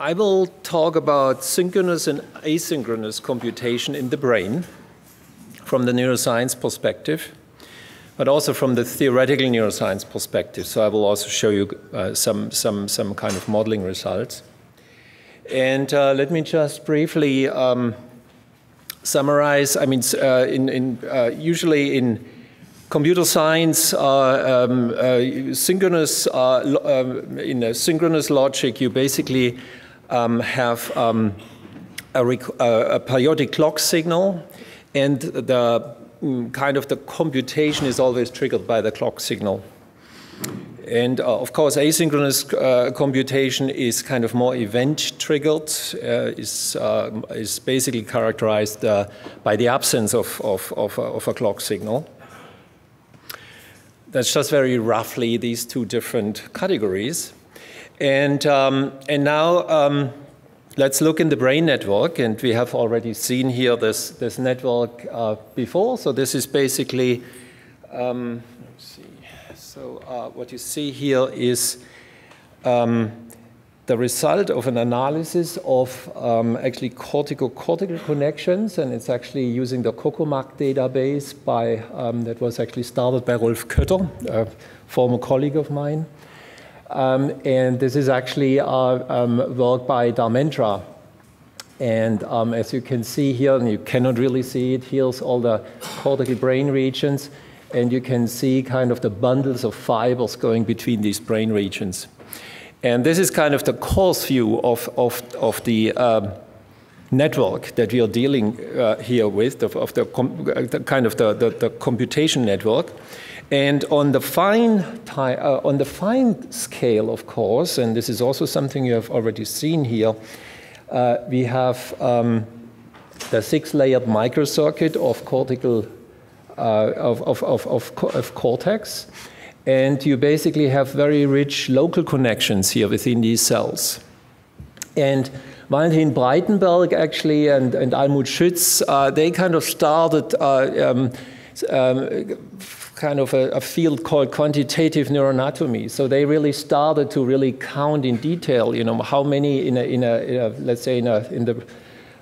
I will talk about synchronous and asynchronous computation in the brain from the neuroscience perspective, but also from the theoretical neuroscience perspective. So I will also show you uh, some, some, some kind of modeling results. And uh, let me just briefly um, summarize. I mean, uh, in, in uh, usually in computer science, uh, um, uh, synchronous um, in synchronous logic, you basically um, have um, a, a, periodic clock signal, and the mm, kind of the computation is always triggered by the clock signal. And uh, of course, asynchronous uh, computation is kind of more event triggered, uh, is, uh, is basically characterized uh, by the absence of, of, of, of, a clock signal. That's just very roughly these two different categories. And, um, and now um, let's look in the brain network. And we have already seen here this, this network uh, before. So this is basically, um, let's see. So uh, what you see here is um, the result of an analysis of um, actually cortical-cortical connections, and it's actually using the COCOMAC database by, um, that was actually started by Rolf Kötter, a former colleague of mine. Um, and this is actually uh, um, work by Dharmendra. And um, as you can see here, and you cannot really see it, here's all the cortical brain regions. And you can see kind of the bundles of fibers going between these brain regions. And this is kind of the coarse view of, of, of the um, network that we are dealing uh, here with, of, of the, uh, the, kind of the, the, the computation network. And on the fine, uh, on the fine scale, of course, and this is also something you have already seen here, uh, we have um, the six-layered microcircuit of cortical uh, of, of, of, of, cortex, and you basically have very rich local connections here within these cells. And Valentin Braitenberg actually and, and Almut Schüz, uh, they kind of started uh, um, um, kind of a, a, field called quantitative neuroanatomy. So they really started to really count in detail, you know, how many in a, in a, in a let's say in, a, in the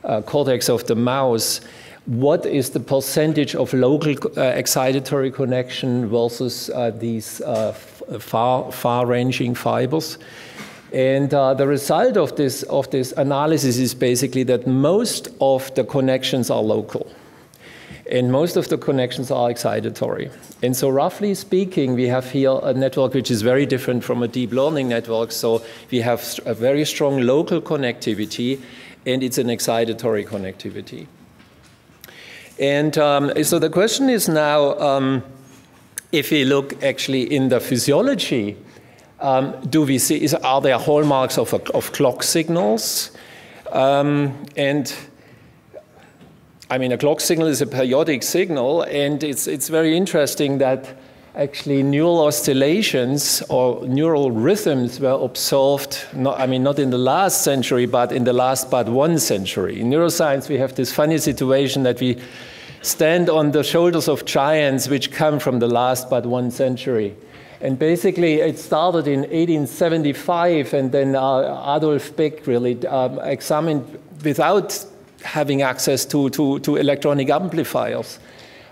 uh, cortex of the mouse, what is the percentage of local uh, excitatory connection versus uh, these uh, far, far-ranging fibers. And uh, the result of this, of this analysis is basically that most of the connections are local. And most of the connections are excitatory. And so, roughly speaking, we have here a network which is very different from a deep learning network. So, we have a very strong local connectivity, and it's an excitatory connectivity. And um, so, the question is now um, if we look actually in the physiology, um, do we see, is, are there hallmarks of, of clock signals? Um, and I mean, a clock signal is a periodic signal, and it's, it's very interesting that actually neural oscillations or neural rhythms were observed, not, I mean, not in the last century, but in the last but one century. In neuroscience, we have this funny situation that we stand on the shoulders of giants which come from the last but one century. And basically, it started in 1875, and then uh, Adolf Beck really um, examined without having access to, to, to electronic amplifiers.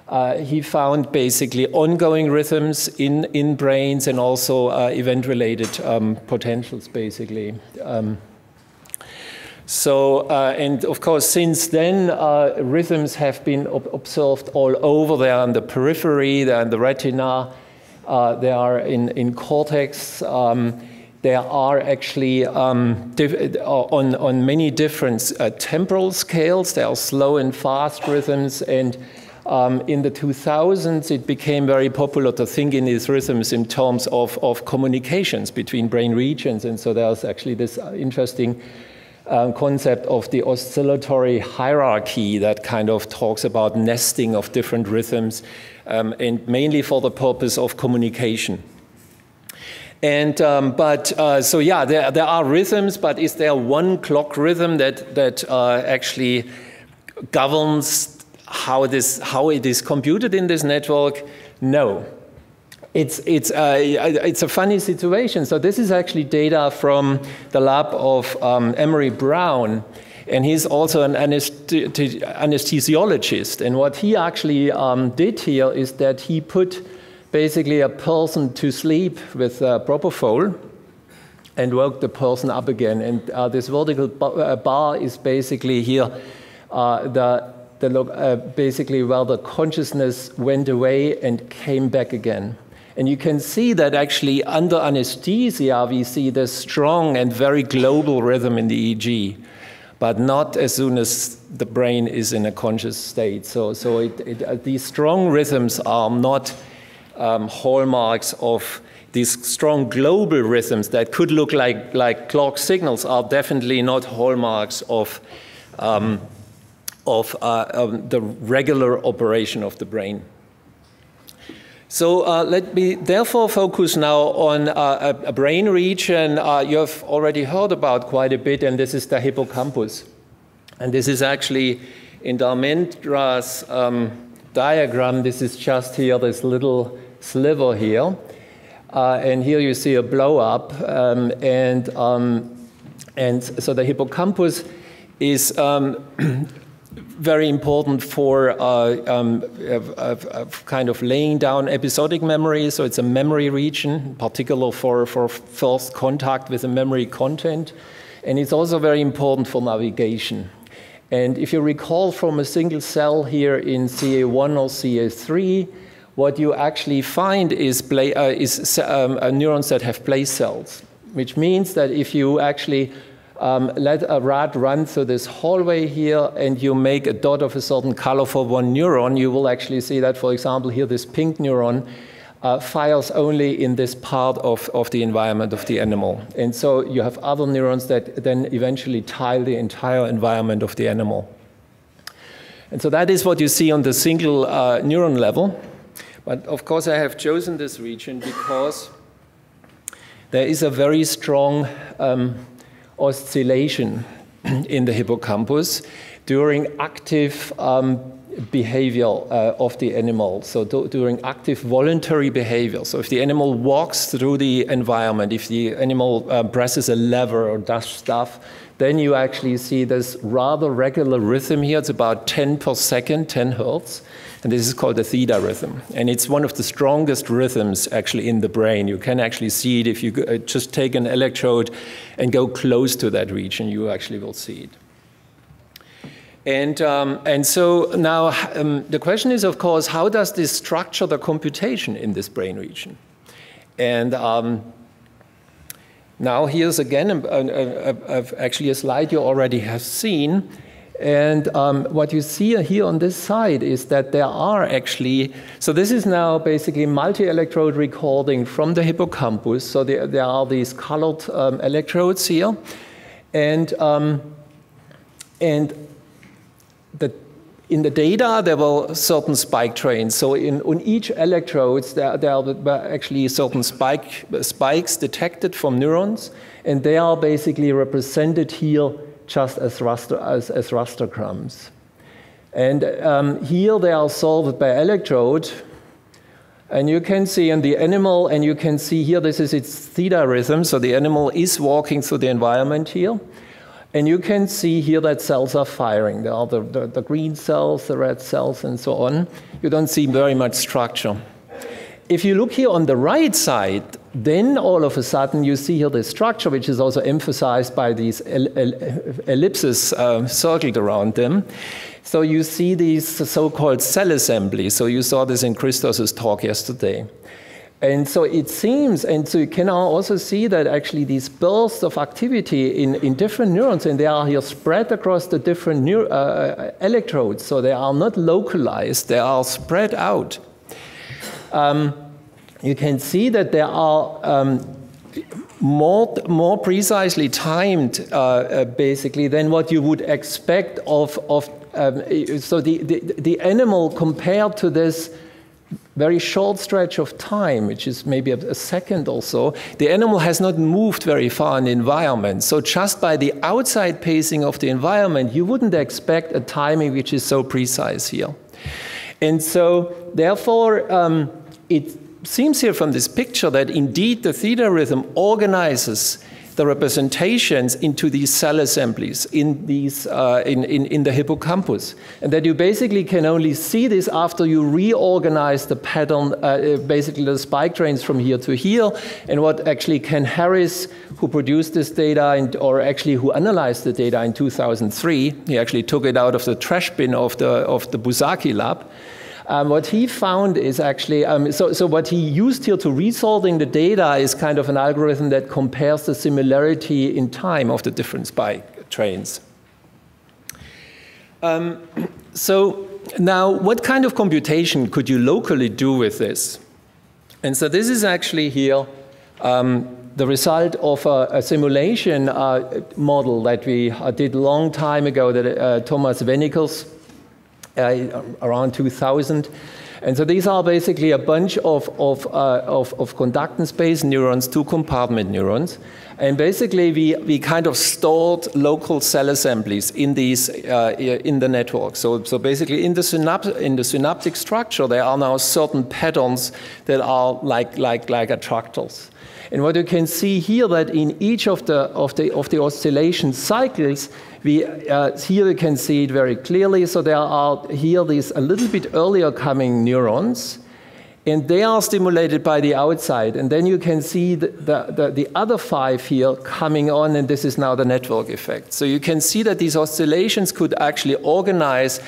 Uh, he found basically ongoing rhythms in, in brains and also uh, event-related um, potentials, basically. Um, so, uh, and of course, since then, uh, rhythms have been ob observed all over. They are in the periphery, they are in the retina, uh, they are in, in cortex. Um, there are actually um, uh, on, on many different uh, temporal scales. There are slow and fast rhythms. And um, in the 2000s, it became very popular to think in these rhythms in terms of, of communications between brain regions. And so there's actually this uh, interesting um, concept of the oscillatory hierarchy that kind of talks about nesting of different rhythms, um, and mainly for the purpose of communication. And um, but uh, so yeah, there there are rhythms, but is there one clock rhythm that that uh, actually governs how this how it is computed in this network? No. it's, it's, uh, it's a funny situation. So this is actually data from the lab of um, Emery Brown, and he's also an anesthesiologist. And what he actually um, did here is that he put basically a person to sleep with uh, propofol and woke the person up again. And uh, this vertical uh, bar is basically here uh, the, the uh, basically where the consciousness went away and came back again. And you can see that actually under anesthesia, we see this strong and very global rhythm in the EEG, but not as soon as the brain is in a conscious state. So, so it, it, uh, these strong rhythms are not um, hallmarks of these strong global rhythms that could look like, like clock signals are definitely not hallmarks of, um, of uh, um, the regular operation of the brain. So uh, let me therefore focus now on uh, a, brain region uh, you have already heard about quite a bit, and this is the hippocampus. And this is actually in Dharmendra's um, diagram, this is just here, this little sliver here. Uh, and here you see a blow up. Um, and, um, and so the hippocampus is um, very important for uh, um, kind of laying down episodic memory. So it's a memory region, particular for, for first contact with the memory content. And it's also very important for navigation. And if you recall from a single cell here in CA1 or CA3, what you actually find is, play, uh, is um, uh, neurons that have place cells, which means that if you actually um, let a rat run through this hallway here and you make a dot of a certain color for one neuron, you will actually see that, for example, here this pink neuron uh, fires only in this part of, of the environment of the animal. And so you have other neurons that then eventually tile the entire environment of the animal. And so that is what you see on the single uh, neuron level. But of course, I have chosen this region because there is a very strong um, oscillation in the hippocampus during active um, behavior uh, of the animal. So during active voluntary behavior. So if the animal walks through the environment, if the animal uh, presses a lever or does stuff, then you actually see this rather regular rhythm here. It's about 10 per second, 10 hertz. And this is called the theta rhythm. And it's one of the strongest rhythms actually in the brain. You can actually see it if you uh, just take an electrode and go close to that region, you actually will see it. And, um, and so now um, the question is, of course, how does this structure the computation in this brain region? And um, now here's again a, a, a, actually a slide you already have seen. And um, what you see here on this side is that there are actually, so this is now basically multi-electrode recording from the hippocampus. So there, there are these colored um, electrodes here. And, um, and the, in the data, there were certain spike trains. So in, on each electrode, there, there were actually certain spike, spikes detected from neurons. And they are basically represented here just as raster, as, as rastergrams. And um, here they are solved by electrode. And you can see in the animal, and you can see here, this is its theta rhythm. So the animal is walking through the environment here. And you can see here that cells are firing. There are the, the, the green cells, the red cells, and so on. You don't see very much structure. If you look here on the right side, then all of a sudden you see here the structure, which is also emphasized by these ellipses uh, circled around them. So you see these so-called cell assemblies. So you saw this in Christos's talk yesterday. And so it seems, and so you can also see that actually these bursts of activity in, in different neurons, and they are here spread across the different uh, uh, electrodes. So they are not localized, they are spread out um, you can see that there are um, more, more precisely timed, uh, uh, basically, than what you would expect of, of um, so the, the, the, animal compared to this very short stretch of time, which is maybe a, second or so, the animal has not moved very far in the environment. So just by the outside pacing of the environment, you wouldn't expect a timing which is so precise here. And so, therefore, um, it, seems here from this picture that indeed the theta rhythm organizes the representations into these cell assemblies in, these, uh, in, in, in, the hippocampus. And that you basically can only see this after you reorganize the pattern, uh, basically the spike trains from here to here. And what actually Ken Harris, who produced this data, and, or actually who analyzed the data in 2003, he actually took it out of the trash bin of the, of the Buzsáki lab. Um, what he found is actually, um, so, so what he used here to resolving the data is kind of an algorithm that compares the similarity in time of the different spike trains. Um, so now, what kind of computation could you locally do with this? And so this is actually here um, the result of a, a simulation uh, model that we uh, did a long time ago that uh, Thomas Wennekers uh, around 2000. And so these are basically a bunch of, of, uh, of, of conductance-based neurons, two compartment neurons. And basically, we, we kind of stored local cell assemblies in these uh, in the network. So, so basically, in the, in the synaptic structure, there are now certain patterns that are like, like, like attractors. And what you can see here that in each of the, of the, of the oscillation cycles, we, uh, here you can see it very clearly. So there are here these a little bit earlier coming neurons, and they are stimulated by the outside. And then you can see the, the, the, the, other five here coming on, and this is now the network effect. So you can see that these oscillations could actually organize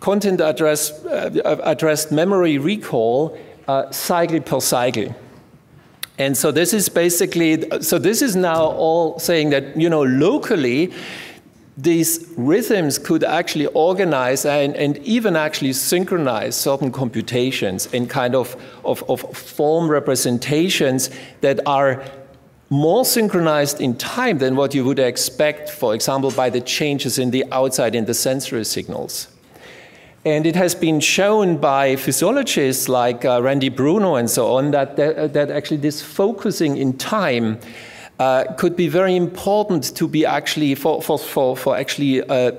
content address, uh, addressed memory recall uh, cycle per cycle. And so this is basically, so this is now all saying that, you know, locally, these rhythms could actually organize and, and even actually synchronize certain computations and kind of, of, of form representations that are more synchronized in time than what you would expect, for example, by the changes in the outside in the sensory signals. And it has been shown by physiologists like uh, Randy Bruno and so on that, that, that actually this focusing in time uh, could be very important to be actually for, for, for, for actually uh,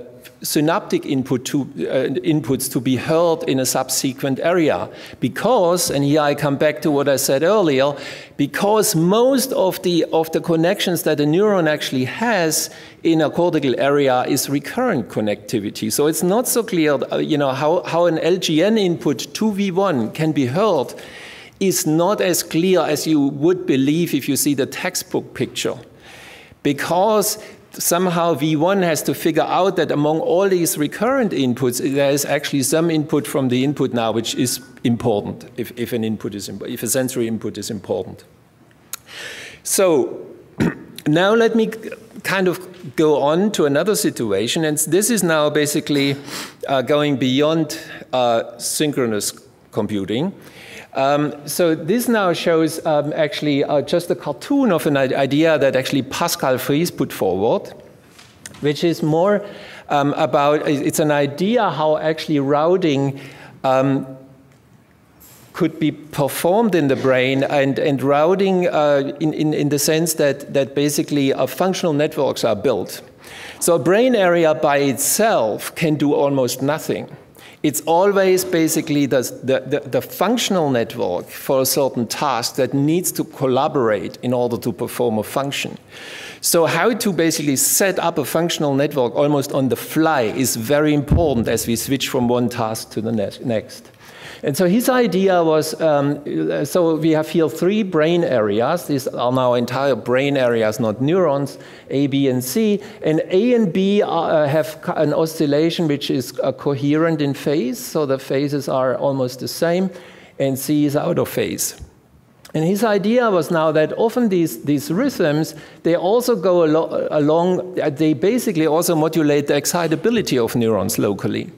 synaptic input to, uh, inputs to be heard in a subsequent area. Because, and here I come back to what I said earlier, because most of the, of the connections that a neuron actually has in a cortical area is recurrent connectivity. So it's not so clear, uh, you know, how, how an LGN input to V1 can be heard is not as clear as you would believe if you see the textbook picture. Because somehow V1 has to figure out that among all these recurrent inputs, there is actually some input from the input now which is important, if, if an input is, if a sensory input is important. So now let me kind of go on to another situation, and this is now basically uh, going beyond uh, synchronous computing. Um, so this now shows um, actually uh, just a cartoon of an idea that actually Pascal Fries put forward, which is more um, about, it's an idea how actually routing um, could be performed in the brain and, and routing uh, in, in, in, the sense that, that basically uh, functional networks are built. So a brain area by itself can do almost nothing. It's always basically the, the, the, functional network for a certain task that needs to collaborate in order to perform a function. So how to basically set up a functional network almost on the fly is very important as we switch from one task to the next. And so his idea was, um, so we have here three brain areas. These are now entire brain areas, not neurons, A, B, and C. And A and B are, uh, have an oscillation which is uh, coherent in phase, so the phases are almost the same, and C is out of phase. And his idea was now that often these, these rhythms, they also go alo along, they basically also modulate the excitability of neurons locally.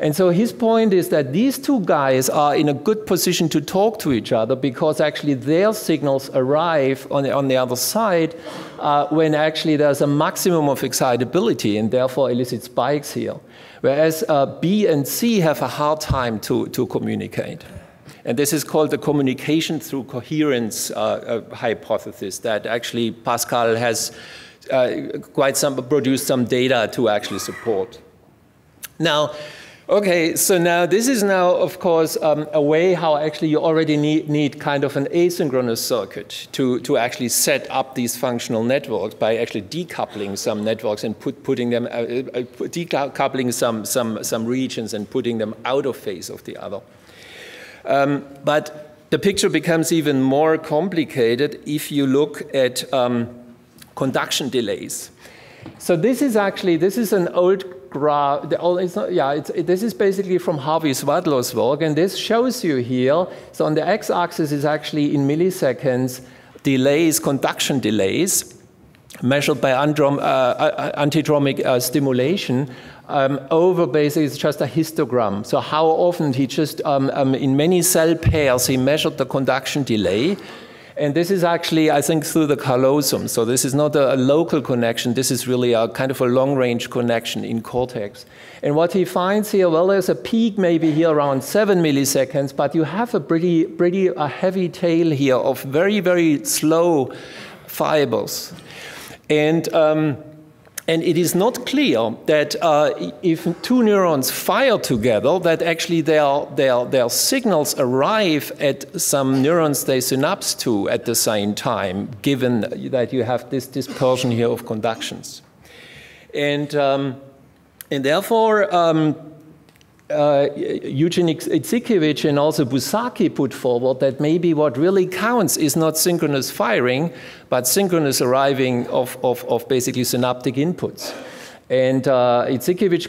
And so his point is that these two guys are in a good position to talk to each other because actually their signals arrive on the, on the other side uh, when actually there's a maximum of excitability and therefore elicit spikes here. Whereas uh, B and C have a hard time to, to communicate. And this is called the communication through coherence uh, uh hypothesis that actually Pascal has uh, quite some, produced some data to actually support. Now, Okay, so now this is now, of course, um, a way how actually you already need, need kind of an asynchronous circuit to, to actually set up these functional networks by actually decoupling some networks and put, putting them, uh, uh, decoupling some, some, some regions and putting them out of phase of the other. Um, but the picture becomes even more complicated if you look at um, conduction delays. So this is actually, this is an old graph, it's not, yeah, it's, it, this is basically from Harvey Swadlow's work, and this shows you here, so on the x-axis is actually in milliseconds delays, conduction delays, measured by androm, uh, uh antidromic uh, stimulation, um, over basically it's just a histogram. So how often he just, um, um, in many cell pairs, he measured the conduction delay, and this is actually, I think, through the callosum. So this is not a, a local connection. This is really a kind of a long-range connection in cortex. And what he finds here, well, there's a peak maybe here around seven milliseconds, but you have a pretty, pretty a heavy tail here of very, very slow fibers. And um, and it is not clear that uh, if two neurons fire together, that actually their, their, their signals arrive at some neurons they synapse to at the same time, given that you have this dispersion here of conductions. And, um, and therefore, um, uh, Eugen Izhikevich and also Buzsáki put forward that maybe what really counts is not synchronous firing, but synchronous arriving of, of, of basically synaptic inputs. And uh,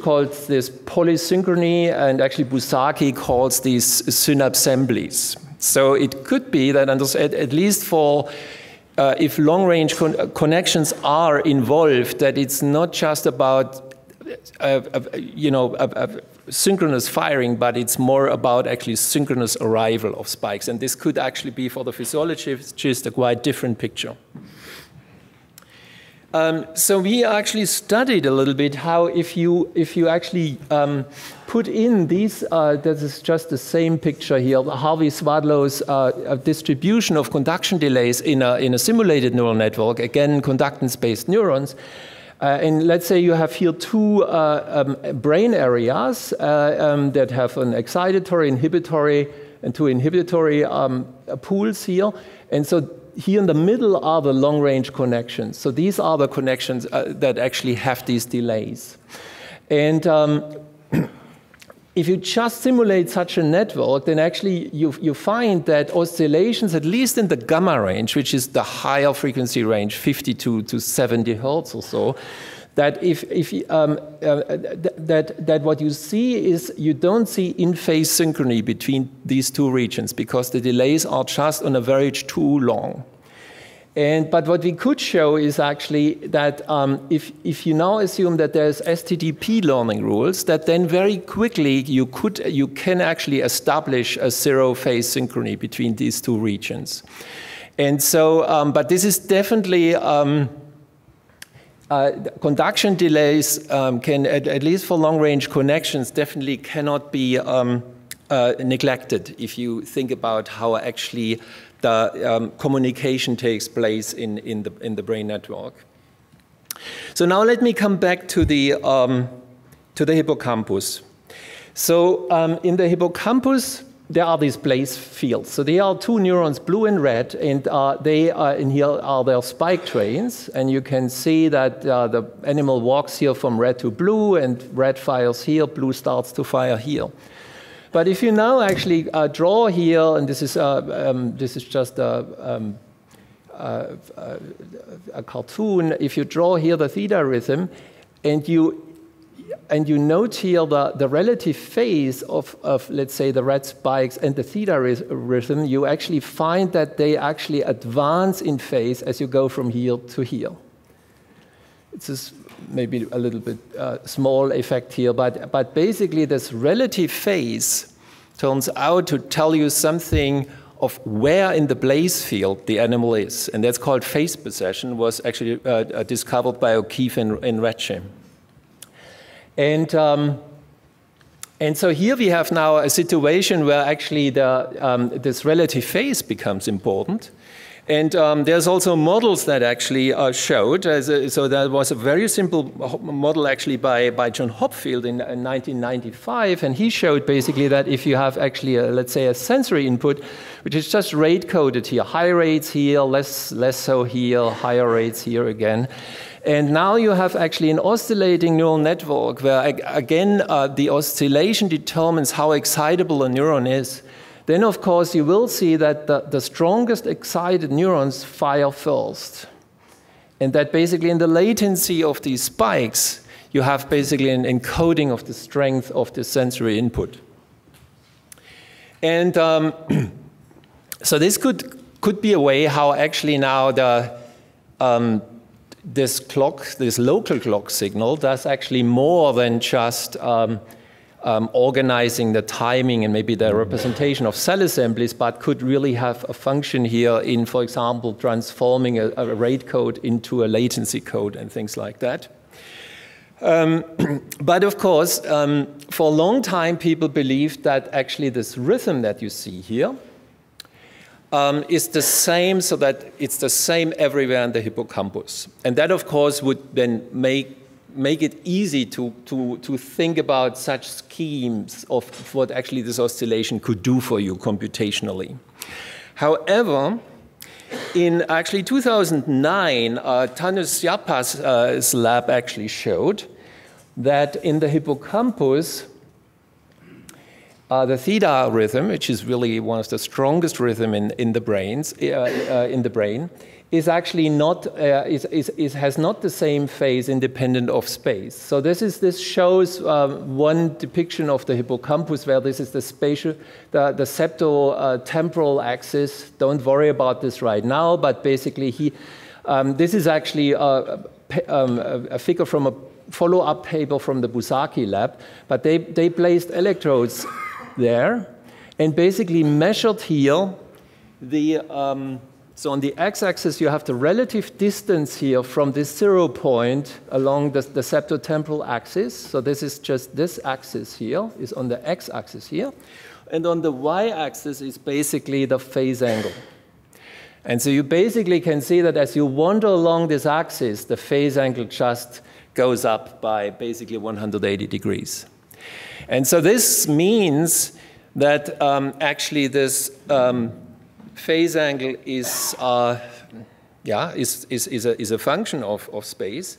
calls this polysynchrony, and actually Buzsáki calls these synapsembles. So it could be that, at, at least for uh, if long range con connections are involved, that it's not just about uh, uh, you know, synchronous firing, but it's more about actually synchronous arrival of spikes. And this could actually be, for the physiologist, just a quite different picture. Um, so we actually studied a little bit how if you if you actually um, put in these, uh, this is just the same picture here, Harvey Swadlow's uh, distribution of conduction delays in a, in a simulated neural network, again conductance-based neurons, uh, and let's say you have here two uh, um, brain areas uh, um, that have an excitatory, inhibitory, and two inhibitory um, pools here. And so here in the middle are the long range connections. So these are the connections uh, that actually have these delays. And um, if you just simulate such a network, then actually you, you find that oscillations, at least in the gamma range, which is the higher frequency range, 52 to 70 hertz or so, that if, if um, uh, that, that what you see is you don't see in-phase synchrony between these two regions because the delays are just on average too long. And, but what we could show is actually that um, if, if you now assume that there's STDP learning rules, that then very quickly you, could, you can actually establish a zero phase synchrony between these two regions. And so, um, but this is definitely, um, uh, conduction delays um, can, at, at, least for long range connections, definitely cannot be um, uh, neglected if you think about how actually the um, communication takes place in, in, the, in the brain network. So now let me come back to the, um, to the hippocampus. So um, in the hippocampus, there are these place fields. So there are two neurons, blue and red, and uh, they are in here are their spike trains. And you can see that uh, the animal walks here from red to blue, and red fires here, blue starts to fire here. But if you now actually uh, draw here, and this is, uh, um, this is just a, um, uh, a cartoon, if you draw here the theta rhythm, and you and you note here the, the relative phase of, of, let's say, the red spikes and the theta rhythm, you actually find that they actually advance in phase as you go from here to here. It's is maybe a little bit uh, small effect here, but, but basically this relative phase turns out to tell you something of where in the place field the animal is. And that's called phase precession, was actually uh, uh discovered by O'Keefe and, Recce. And, um, and so here we have now a situation where actually the, um, this relative phase becomes important. And um, there's also models that actually uh, showed, a, so there was a very simple model actually by, by John Hopfield in, in 1995, and he showed basically that if you have actually, a, let's say, a sensory input, which is just rate coded here, high rates here, less, less so here, higher rates here again, and now you have actually an oscillating neural network where, again, uh, the oscillation determines how excitable a neuron is then of course you will see that the, the strongest excited neurons fire first. And that basically in the latency of these spikes, you have basically an encoding of the strength of the sensory input. And um, so this could, could be a way how actually now the, um, this clock, this local clock signal does actually more than just um, um, organizing the timing and maybe the representation of cell assemblies, but could really have a function here in, for example, transforming a, a rate code into a latency code and things like that. Um, but of course, um, for a long time, people believed that actually this rhythm that you see here um, is the same, so that it's the same everywhere in the hippocampus. And that, of course, would then make make it easy to, to, to think about such schemes of what actually this oscillation could do for you computationally. However, in actually 2009, uh, Thanos Siapas' uh, lab actually showed that in the hippocampus, uh, the theta rhythm, which is really one of the strongest rhythm in, in the brains, uh, uh, in the brain, is actually not uh, is, is, is, has not the same phase independent of space. So this is this shows um, one depiction of the hippocampus where this is the spatial the, the septo uh, temporal axis. Don't worry about this right now, but basically he um, this is actually a, um, a figure from a follow-up paper from the Buzsáki lab, but they, they placed electrodes there and basically measured here the um, so on the x-axis, you have the relative distance here from this zero point along the, the septotemporal axis. So this is just this axis here, is on the x-axis here. And on the y-axis is basically the phase angle. And so you basically can see that as you wander along this axis, the phase angle just goes up by basically 180 degrees. And so this means that um, actually this um, phase angle is, uh, yeah, is, is, is, a, is a function of, of space.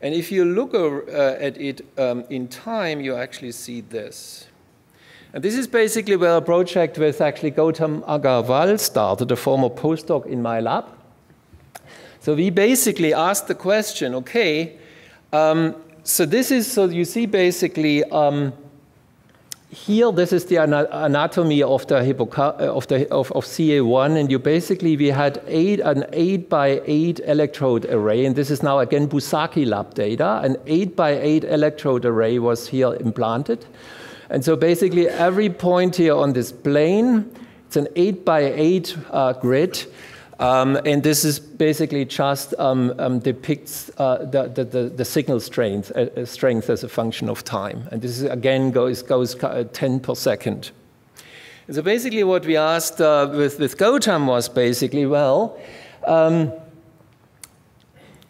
And if you look uh, at it um, in time, you actually see this. And this is basically where a project with actually Gautam Agarwal started, a former postdoc in my lab. So we basically asked the question, okay, um, so this is, so you see basically um, here, this is the anatomy of the of the of, of CA1, and you basically we had eight an eight by eight electrode array, and this is now again Buzsáki lab data. An eight by eight electrode array was here implanted, and so basically every point here on this plane, it's an eight by eight uh, grid. Um, and this is basically just um, um, depicts uh, the, the, the, signal strength, uh, uh, strength as a function of time. And this is, again goes, goes uh, 10 per second. so basically what we asked uh, with, with Gautam was basically, well, um,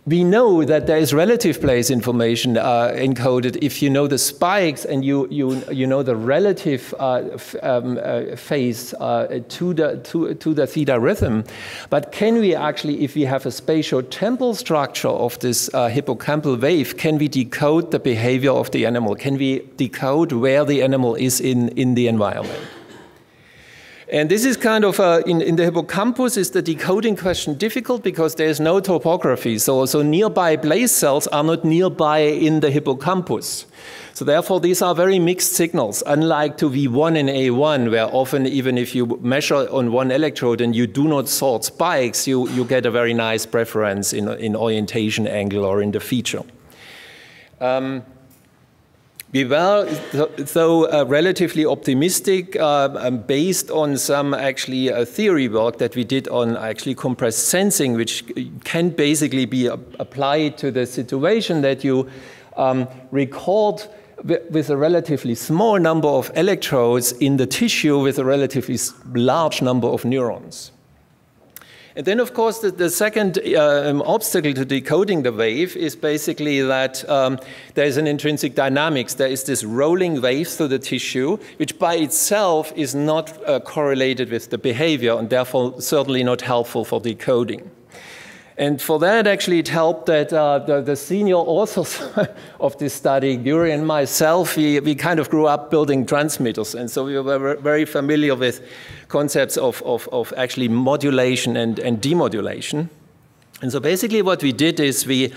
we know that there is relative place information uh, encoded if you know the spikes and you, you, you know the relative uh, um, uh, phase uh, to, the, to, to the theta rhythm. But can we actually, if we have a spatio-temporal structure of this uh, hippocampal wave, can we decode the behavior of the animal? Can we decode where the animal is in, in the environment? And this is kind of, uh, in, in, the hippocampus, is the decoding question difficult because there's no topography. So, so nearby place cells are not nearby in the hippocampus. So therefore, these are very mixed signals, unlike to V1 and A1, where often even if you measure on one electrode and you do not sort spikes, you, you get a very nice preference in, in orientation angle or in the feature. Um, we were, though, uh, relatively optimistic uh, um, based on some actually uh, theory work that we did on actually compressed sensing, which can basically be applied to the situation that you um, record with a relatively small number of electrodes in the tissue with a relatively large number of neurons. And then, of course, the, the second um, obstacle to decoding the wave is basically that um, there is an intrinsic dynamics. There is this rolling wave through the tissue, which by itself is not uh, correlated with the behavior and therefore certainly not helpful for decoding. And for that, actually, it helped that uh, the, the, senior authors of this study, Gyuri and myself, we, we kind of grew up building transmitters. And so we were very familiar with concepts of, of, of actually modulation and, and demodulation. And so basically what we did is we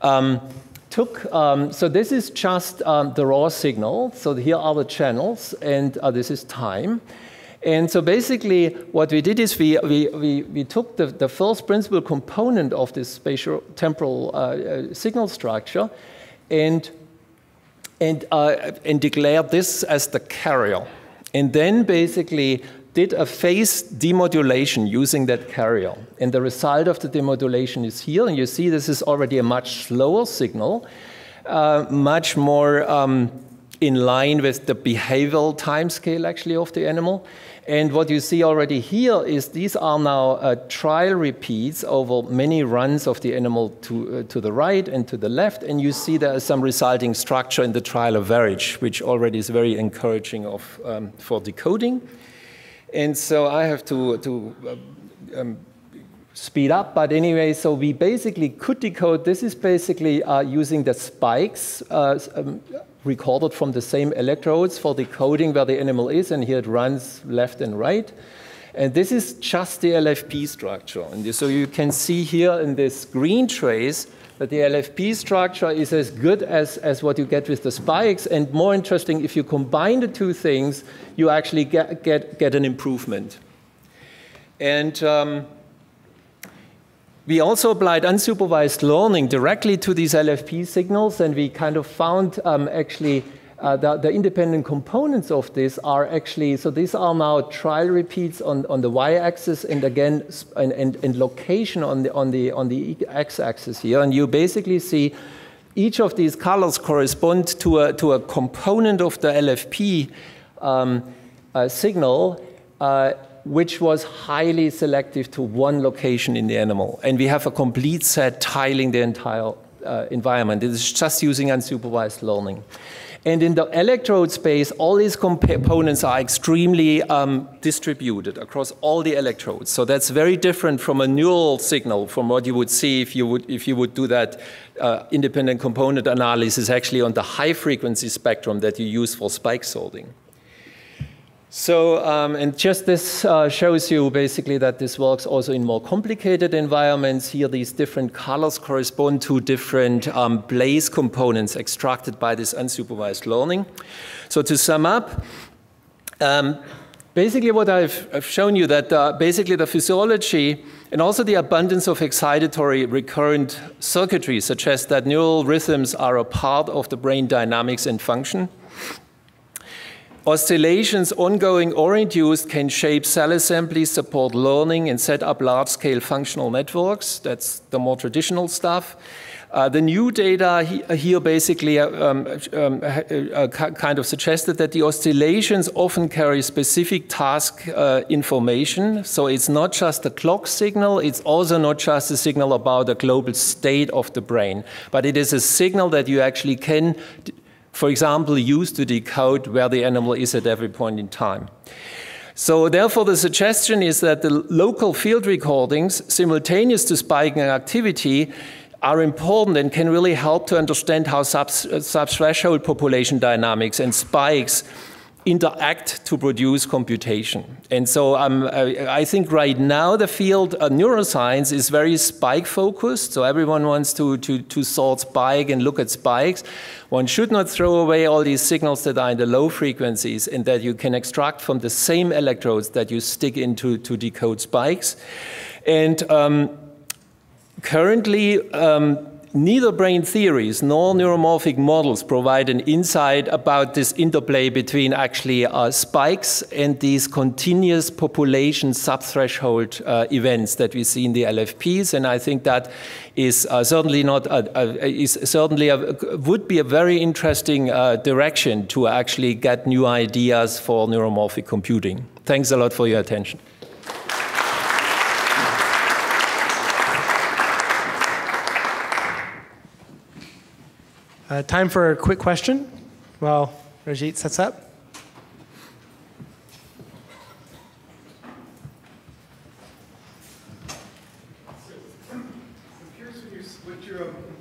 um, took, um, so this is just um, the raw signal. So here are the channels, and uh, this is time. And so basically, what we did is we, we, we, we took the, the first principal component of this spatial temporal uh, uh, signal structure and, and, uh, and declared this as the carrier. And then basically did a phase demodulation using that carrier. And the result of the demodulation is here. And you see this is already a much slower signal, uh, much more um, in line with the behavioral timescale actually of the animal. And what you see already here is these are now uh, trial repeats over many runs of the animal to, uh, to the right and to the left. And you see there is some resulting structure in the trial of average, which already is very encouraging of, um, for decoding. And so I have to, to uh, um, speed up. But anyway, so we basically could decode. This is basically uh, using the spikes uh, um, recorded from the same electrodes for decoding where the animal is, and here it runs left and right. And this is just the LFP structure. And so you can see here in this green trace that the LFP structure is as good as, as what you get with the spikes. And more interesting, if you combine the two things, you actually get, get, get an improvement. And um, we also applied unsupervised learning directly to these LFP signals, and we kind of found um, actually uh, the, the, independent components of this are actually, so these are now trial repeats on, on the y-axis and again, and, and, and, location on the, on, the, on the x-axis here. And you basically see each of these colors correspond to a, to a component of the LFP um, uh, signal uh, which was highly selective to one location in the animal. And we have a complete set tiling the entire uh, environment. It is just using unsupervised learning. And in the electrode space, all these components are extremely um, distributed across all the electrodes. So that's very different from a neural signal from what you would see if you would, if you would do that uh, independent component analysis actually on the high frequency spectrum that you use for spike sorting. So, um, and just this uh, shows you basically that this works also in more complicated environments. Here, these different colors correspond to different um, place components extracted by this unsupervised learning. So to sum up, um, basically what I've, I've, shown you that uh, basically the physiology and also the abundance of excitatory recurrent circuitry suggests that neural rhythms are a part of the brain dynamics and function. Oscillations, ongoing or induced, can shape cell assemblies, support learning, and set up large-scale functional networks. That's the more traditional stuff. Uh, the new data he, here basically uh, um, um, uh, kind of suggested that the oscillations often carry specific task uh, information. So it's not just a clock signal, it's also not just a signal about the global state of the brain, but it is a signal that you actually can for example, used to decode where the animal is at every point in time. So therefore, the suggestion is that the local field recordings simultaneous to spiking activity are important and can really help to understand how sub subthreshold population dynamics and spikes interact to produce computation. And so um, I, think right now the field of neuroscience is very spike focused. So everyone wants to, to, to sort spike and look at spikes. One should not throw away all these signals that are in the low frequencies and that you can extract from the same electrodes that you stick into to decode spikes. And um, currently, um, neither brain theories nor neuromorphic models provide an insight about this interplay between actually uh, spikes and these continuous population subthreshold uh, events that we see in the LFPs. And I think that is uh, certainly not a, a, is certainly a, would be a very interesting uh, direction to actually get new ideas for neuromorphic computing. Thanks a lot for your attention. Uh, time for a quick question while Rajit sets up.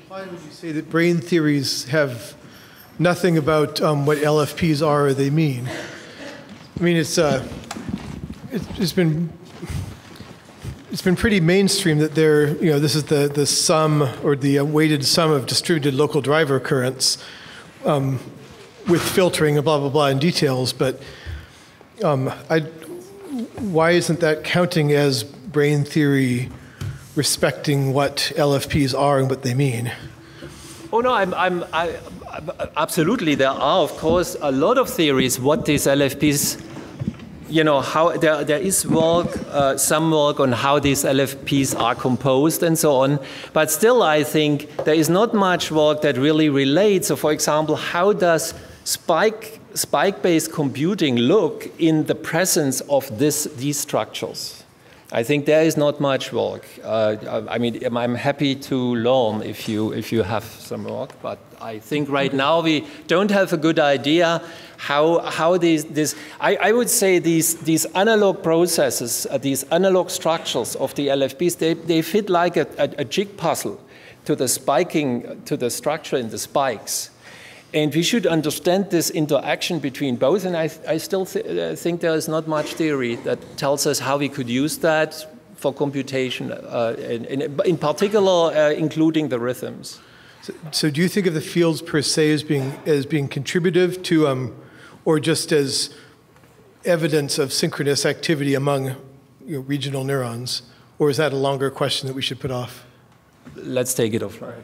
Implying when you say that brain theories have nothing about um, what LFPs are or they mean. I mean, it's, uh, it's, it's been it's been pretty mainstream that they're, you know, this is the, the sum or the uh, weighted sum of distributed local driver currents um, with filtering and blah, blah, blah and details. But um, I, why isn't that counting as brain theory respecting what LFPs are and what they mean? Oh no, I'm, I'm I, absolutely. There are, of course, a lot of theories what these LFPs you know, how there, there is work, uh, some work on how these LFPs are composed and so on. But still, I think there is not much work that really relates. So, for example, how does spike, spike-based computing look in the presence of this, these structures? I think there is not much work. Uh, I mean, I'm happy to learn if you, if you have some work, but I think right now we don't have a good idea how, how these, this, I, I would say these, these analog processes, uh, these analog structures of the LFPs, they, they fit like a, a, a jig puzzle to the spiking, to the structure in the spikes. And we should understand this interaction between both. And I, I still th uh, think there is not much theory that tells us how we could use that for computation, uh, in, in, in, particular, uh, including the rhythms. So, so, do you think of the fields per se as being as being contributive to um, or just as evidence of synchronous activity among you know, regional neurons? Or is that a longer question that we should put off? Let's take it offline.